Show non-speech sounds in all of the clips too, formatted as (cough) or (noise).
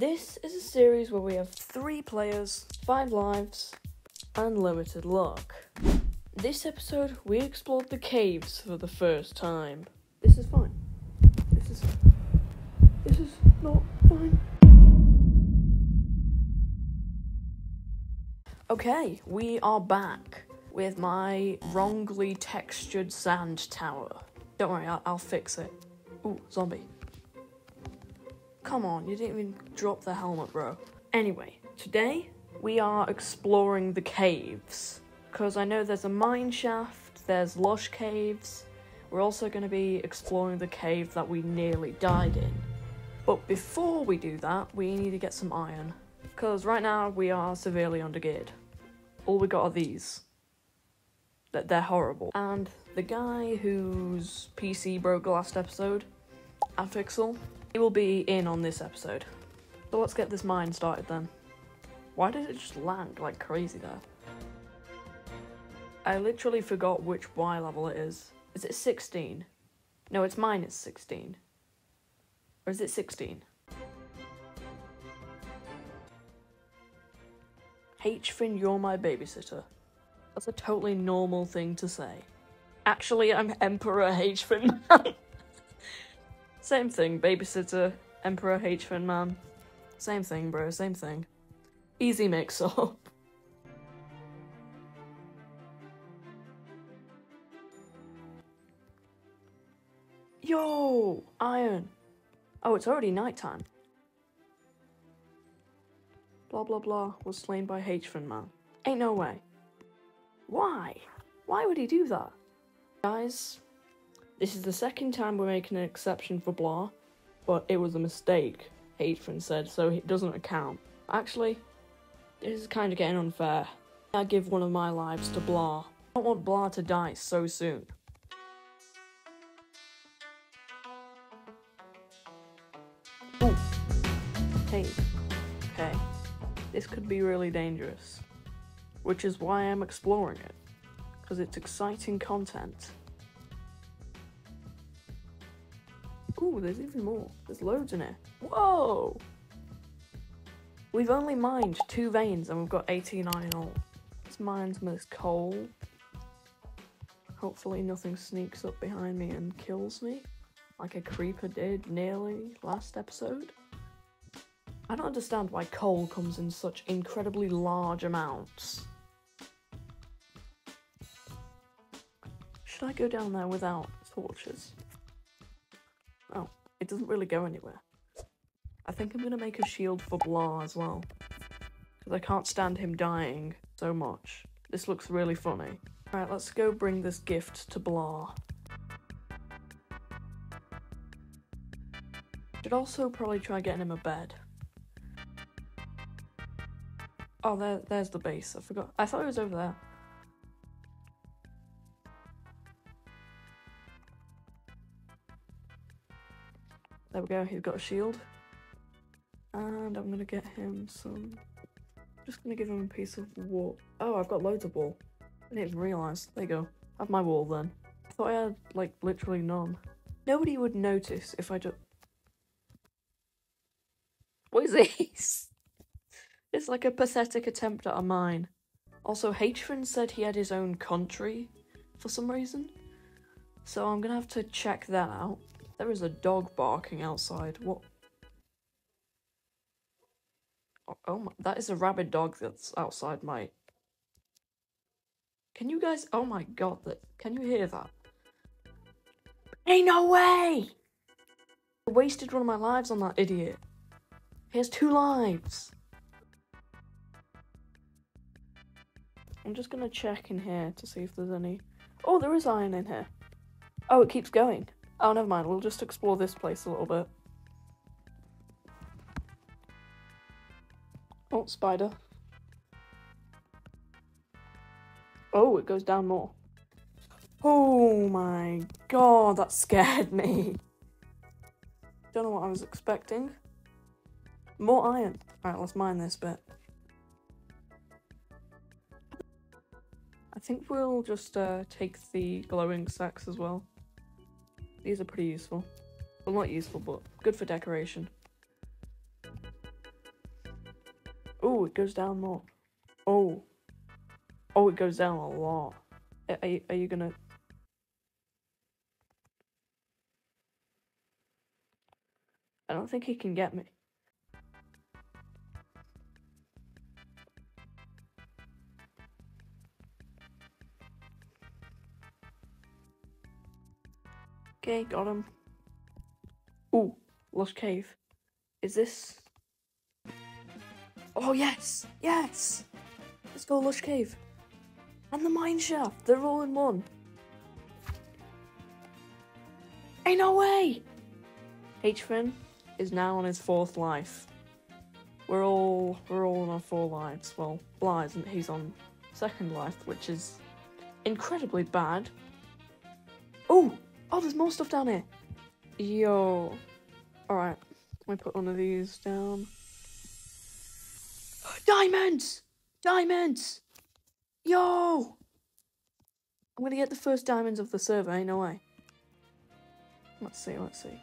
This is a series where we have three players, five lives, and limited luck. This episode, we explored the caves for the first time. This is fine. This is. This is not fine. Okay, we are back with my wrongly textured sand tower. Don't worry, I'll, I'll fix it. Ooh, zombie. Come on, you didn't even drop the helmet, bro. Anyway, today we are exploring the caves. Because I know there's a mine shaft, there's lush caves. We're also going to be exploring the cave that we nearly died in. But before we do that, we need to get some iron. Because right now we are severely undergeared. All we got are these. That they're horrible. And the guy whose PC broke last episode, Afixel, he will be in on this episode. So let's get this mine started then. Why did it just land like crazy there? I literally forgot which Y level it is. Is it 16? No, it's minus 16. Or is it 16? H-Fin, you're my babysitter. That's a totally normal thing to say. Actually, I'm Emperor H-Fin Man. (laughs) same thing, babysitter, Emperor H-Fin Man. Same thing, bro, same thing. Easy mix up. (laughs) Yo, iron. Oh, it's already nighttime. Blah blah blah was slain by H-Fin Man. Ain't no way. Why? Why would he do that? Guys, this is the second time we're making an exception for Blah, but it was a mistake, H-Fin said, so it doesn't account. Actually, this is kind of getting unfair. I give one of my lives to Blah. I don't want Blah to die so soon. Ooh. Hey. Okay. This could be really dangerous. Which is why I'm exploring it. Because it's exciting content. Ooh, there's even more. There's loads in here. Whoa! We've only mined two veins and we've got 18 iron ore. Let's mine some coal. Hopefully nothing sneaks up behind me and kills me. Like a creeper did nearly last episode. I don't understand why coal comes in such incredibly large amounts. Should I go down there without torches? Oh, it doesn't really go anywhere. I think I'm gonna make a shield for Blah as well. Because I can't stand him dying so much. This looks really funny. Alright, let's go bring this gift to Blah. Should also probably try getting him a bed. Oh, there, there's the base. I forgot. I thought it was over there. There we go. He's got a shield. And I'm gonna get him some. Just gonna give him a piece of wool. Oh, I've got loads of wool. I didn't realise. There you go. Have my wool then. I thought I had, like, literally none. Nobody would notice if I just. What is this? (laughs) It's like a pathetic attempt at a mine. Also, H-Fin said he had his own country for some reason. So I'm gonna have to check that out. There is a dog barking outside. What? Oh, oh my, that is a rabid dog that's outside my. Can you guys? Oh my god! That can you hear that? Ain't no way! I wasted one of my lives on that idiot. He has two lives. I'm just gonna check in here to see if there's any. Oh, there is iron in here. Oh, it keeps going. Oh, never mind. We'll just explore this place a little bit. Oh, spider. Oh, it goes down more. Oh my god, that scared me. Don't know what I was expecting. More iron. Alright, let's mine this bit. I think we'll just uh, take the glowing sacks as well. These are pretty useful. Well, not useful, but good for decoration. Oh, it goes down more. Oh. Oh, it goes down a lot. Are, are, you, are you gonna... I don't think he can get me. Okay, got him. Ooh, Lush Cave. Is this... Oh, yes! Yes! Let's go Lush Cave. And the mine shaft. They're all in one. Ain't no way! H-Fin is now on his fourth life. We're all we're all on our four lives. Well, Blah isn't. He's on second life, which is incredibly bad. Oh, oh, there's more stuff down here. Yo, all right. Let me put one of these down. Diamonds! Diamonds! Yo! I'm gonna get the first diamonds of the server, ain't no way. Let's see, let's see.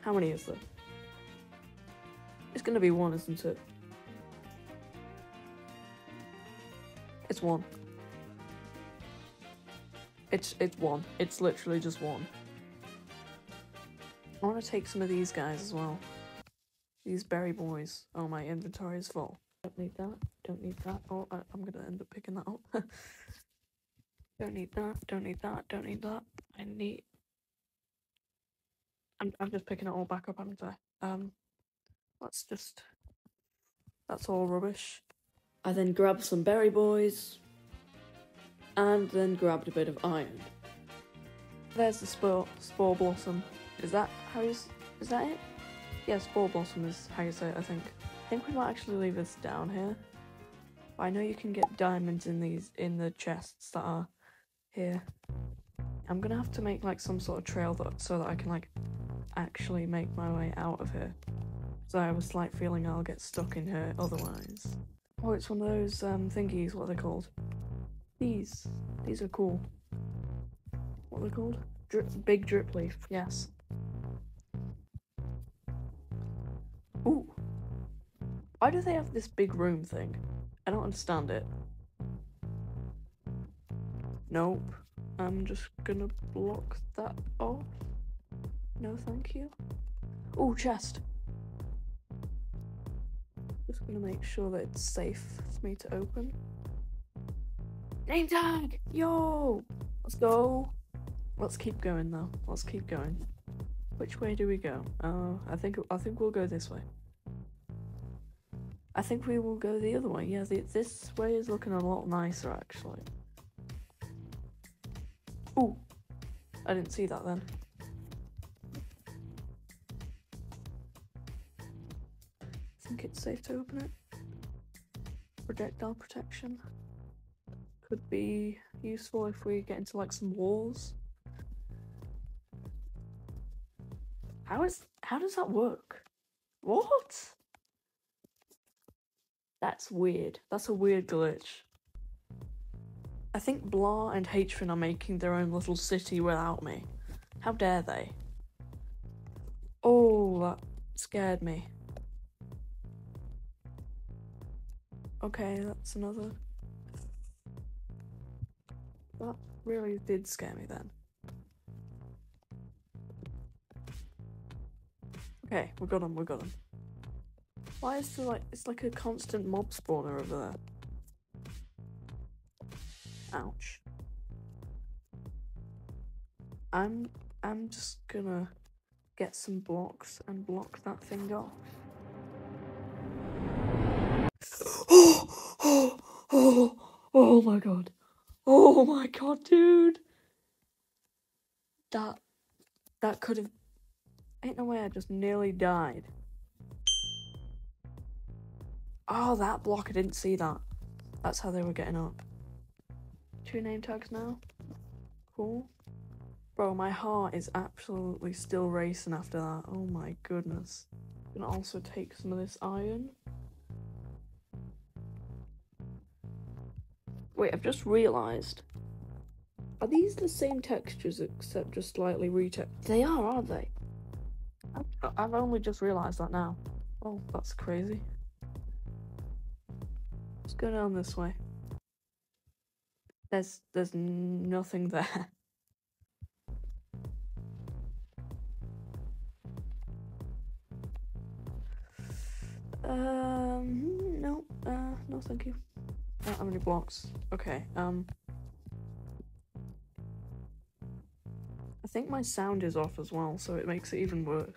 How many is there? It's gonna be one, isn't it? It's one. It's it's one. It's literally just one. I want to take some of these guys as well. These berry boys. Oh, my inventory is full. Don't need that. Don't need that. Oh, I, am gonna end up picking that up. (laughs) don't need that. Don't need that. Don't need that. I need. I'm I'm just picking it all back up, haven't I? Um, let's just. That's all rubbish. I then grab some berry boys. And then grabbed a bit of iron. There's the spore spore blossom. Is that how you? Is that it? Yeah, spore blossom is how you say it. I think. I think we might actually leave this down here. I know you can get diamonds in these in the chests that are here. I'm gonna have to make like some sort of trail that so that I can like actually make my way out of here. So I have a slight feeling I'll get stuck in here otherwise. Oh, it's one of those um, thingies. What are they called? These. These are cool. What are they called? Drip, big drip leaf. Yes. Ooh. Why do they have this big room thing? I don't understand it. Nope. I'm just gonna block that off. No, thank you. Oh, chest. Just gonna make sure that it's safe for me to open. Name tag! Yo! Let's go! Let's keep going though. Let's keep going. Which way do we go? Uh, I think I think we'll go this way. I think we will go the other way. Yeah, the, this way is looking a lot nicer actually. Ooh, I didn't see that then. I think it's safe to open it. Projectile protection could be useful if we get into like some walls. How is how does that work? What? That's weird. That's a weird glitch. I think Blah and H-Fin are making their own little city without me. How dare they? Oh, that scared me. Okay, that's another. That really did scare me then. Okay, we got him, we got him. Why is there like, it's like a constant mob spawner over there. Ouch. I'm, I'm just gonna get some blocks and block that thing off. (gasps) Oh, oh, oh, oh, oh my god. Oh my god, dude. That, that could have Ain't no way I just nearly died. Oh, that block, I didn't see that. That's how they were getting up. Two name tags now. Cool. Bro, my heart is absolutely still racing after that. Oh my goodness. Gonna also take some of this iron. Wait, I've just realised. Are these the same textures except just slightly retextured? They are, aren't they? I've only just realised that now. Oh, that's crazy. Let's go down this way. There's there's nothing there. (laughs) Um, no, uh, no, thank you. Not how many blocks? Okay, um. I think my sound is off as well, so it makes it even worse.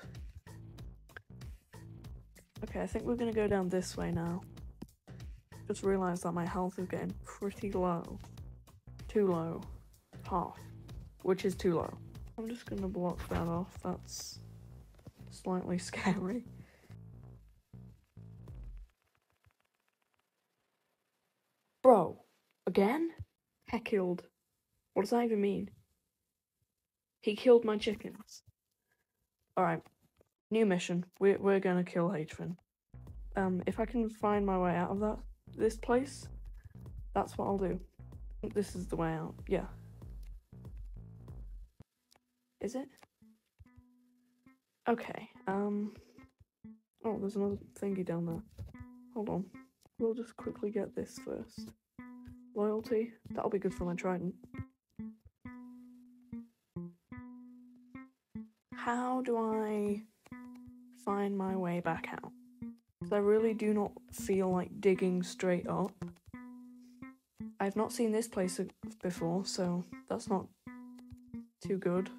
Okay, I think we're gonna go down this way now. Just realised that my health is getting pretty low. Too low. Half. Which is too low. I'm just gonna block that off. That's slightly (laughs) scary. Bro, again? Heck killed. What does that even mean? He killed my chickens. Alright. New mission. We're, we're gonna kill H-Fin. Um, if I can find my way out of that this place, that's what I'll do. This is the way out. Yeah. Is it? Okay. Um. Oh, there's another thingy down there. Hold on. We'll just quickly get this first. Loyalty. That'll be good for my trident. How do I find my way back out? Because I really do not feel like digging straight up. I've not seen this place before, so that's not too good.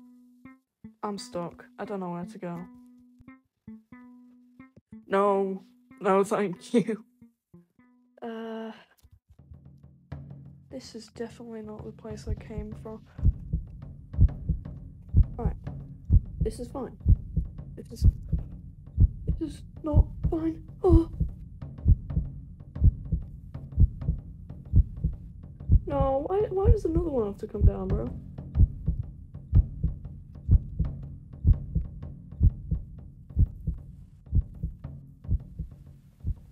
I'm stuck. I don't know where to go. No, no, thank you. This is definitely not the place I came from. Alright, this is fine. This is. This is not fine. Oh. No, why, why does another one have to come down, bro?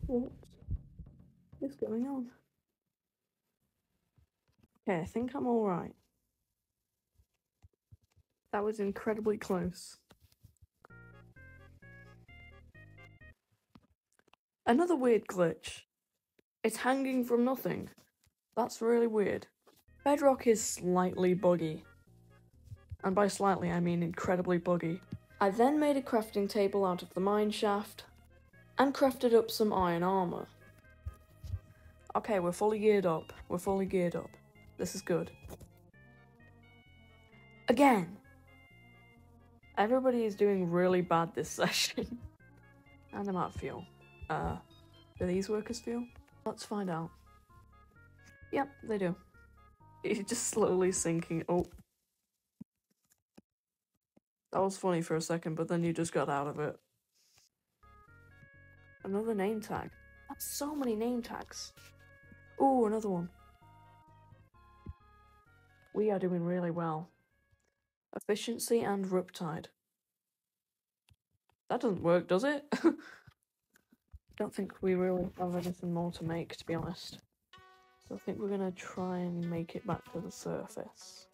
What is going on? Okay, I think I'm alright. That was incredibly close. Another weird glitch. It's hanging from nothing. That's really weird. Bedrock is slightly buggy. And by slightly, I mean incredibly buggy. I then made a crafting table out of the mine shaft and crafted up some iron armor. Okay, we're fully geared up. We're fully geared up. This is good. Again! Everybody is doing really bad this (laughs) session. and I'm out of fuel. Uh, do these workers feel? Let's find out. Yep, they do. (laughs) It's just slowly sinking. Oh. That was funny for a second, but then you just got out of it. Another name tag. That's so many name tags. Oh, another one. We are doing really well. Efficiency and Riptide. That doesn't work, does it? I (laughs) don't think we really have anything more to make, to be honest. So I think we're gonna try and make it back to the surface.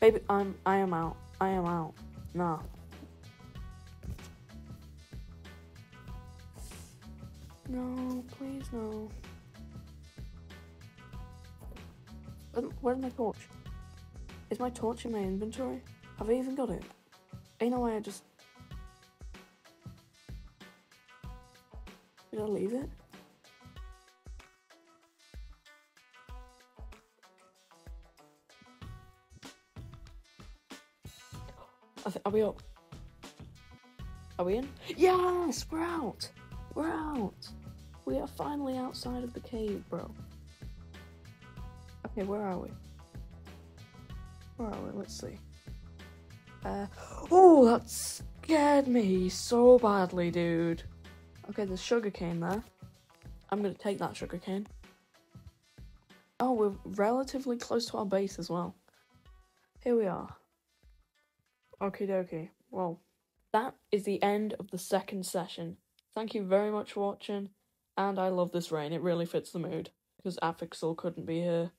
Baby, I'm, I am out. I am out. Nah. No, please no. Um, where's my torch? Is my torch in my inventory? Have I even got it? Ain't no way I just... Did I leave it? Are we up? Are we in? Yes! We're out! We're out! We are finally outside of the cave, bro. Okay, where are we? Where are we? Let's see. Uh, oh, that scared me so badly, dude. Okay, there's sugarcane there. I'm gonna take that sugarcane. Oh, we're relatively close to our base as well. Here we are. Okie dokie. Well, that is the end of the second session. Thank you very much for watching, and I love this rain. It really fits the mood, because Affixel couldn't be here.